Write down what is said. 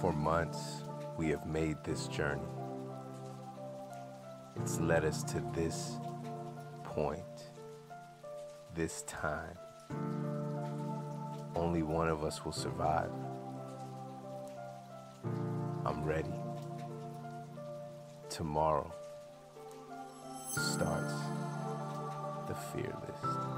For months, we have made this journey. It's led us to this point, this time. Only one of us will survive. I'm ready. Tomorrow starts the fearless. list.